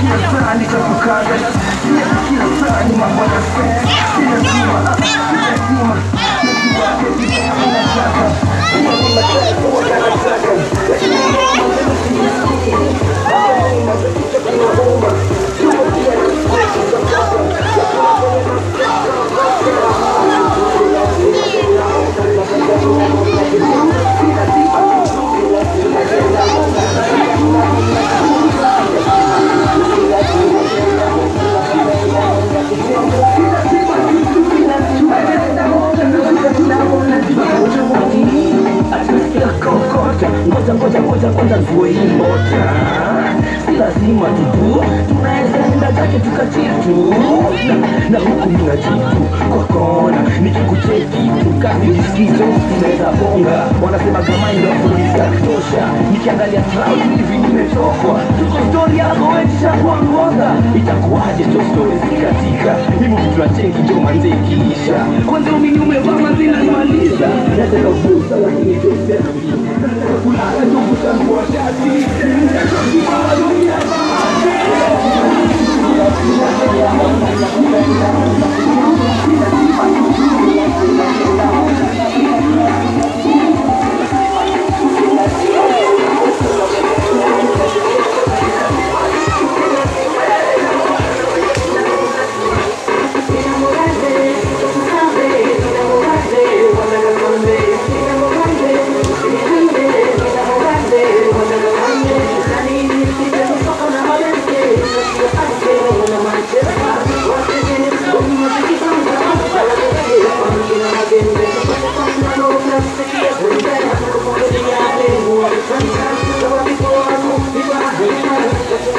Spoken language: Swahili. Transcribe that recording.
Kila fulani cha kukaga, kila fulani mambo ya fea Ngoja ngoja ngoja kwanza vue hii moja. Si lazima tutu Tunaweza enda zake tukachitu na, na huku mna jitu. Kwa kona nikikucheki tu Kazi jisikizo tunaweza bonga. Wanasema kama ndo polisi kutosha. Nikiangalia crowd hivi nimetokwa. Tuko story yako wetisha kuongoza Itakuwaje to story zikatika Mimi vitu na cheki ikiisha. Kwanza umini umevaa manze inanimaliza. Lakini